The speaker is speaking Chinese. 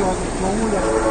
영웅이 었.